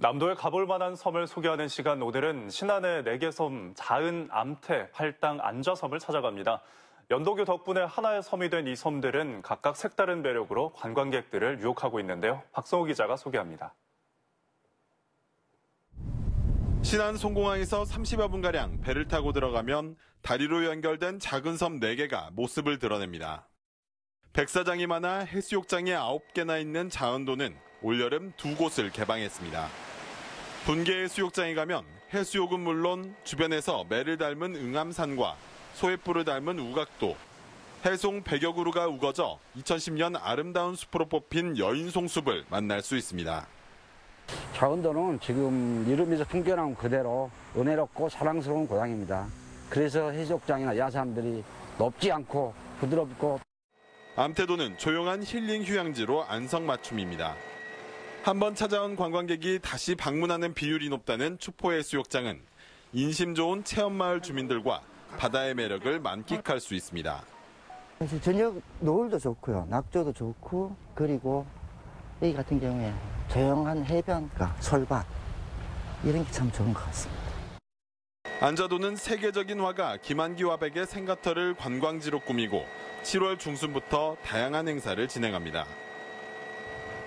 남도에 가볼 만한 섬을 소개하는 시간 오늘은 신안의 네개 섬 자은, 암태, 팔당, 안좌섬을 찾아갑니다. 연도교 덕분에 하나의 섬이 된 이 섬들은 각각 색다른 매력으로 관광객들을 유혹하고 있는데요. 박성호 기자가 소개합니다. 신안 송공항에서 30여 분가량 배를 타고 들어가면 다리로 연결된 작은 섬 4개가 모습을 드러냅니다. 백사장이 많아 해수욕장이 9개나 있는 자은도는 올여름 두 곳을 개방했습니다. 분계 해수욕장에 가면 해수욕은 물론 주변에서 매를 닮은 응암산과 소해뿔을 닮은 우각도, 해송 100여 그루가 우거져 2010년 아름다운 숲으로 뽑힌 여인송숲을 만날 수 있습니다. 자원도는 지금 이름에서 풍겨나온 그대로 은혜롭고 사랑스러운 고향입니다. 그래서 해수욕장이나 야산들이 높지 않고 부드럽고 암태도는 조용한 힐링 휴양지로 안성맞춤입니다. 한번 찾아온 관광객이 다시 방문하는 비율이 높다는 추포해수욕장은 인심 좋은 체험마을 주민들과 바다의 매력을 만끽할 수 있습니다. 저녁 노을도 좋고요. 낙조도 좋고 그리고 여기 같은 경우에 조용한 해변가, 솔밭 이런 게 참 좋은 것 같습니다. 안자도는 세계적인 화가 김한기 화백의 생가터를 관광지로 꾸미고 7월 중순부터 다양한 행사를 진행합니다.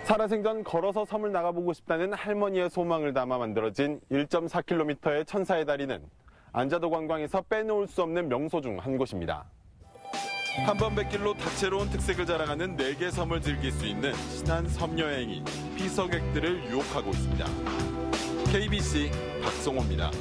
살아생전 걸어서 섬을 나가보고 싶다는 할머니의 소망을 담아 만들어진 1.4km의 천사의 다리는 안자도 관광에서 빼놓을 수 없는 명소 중 한 곳입니다. 한번 뵙길로 다채로운 특색을 자랑하는 4개 섬을 즐길 수 있는 신한 섬 여행이 피서객들을 유혹하고 있습니다. KBC 박송호입니다.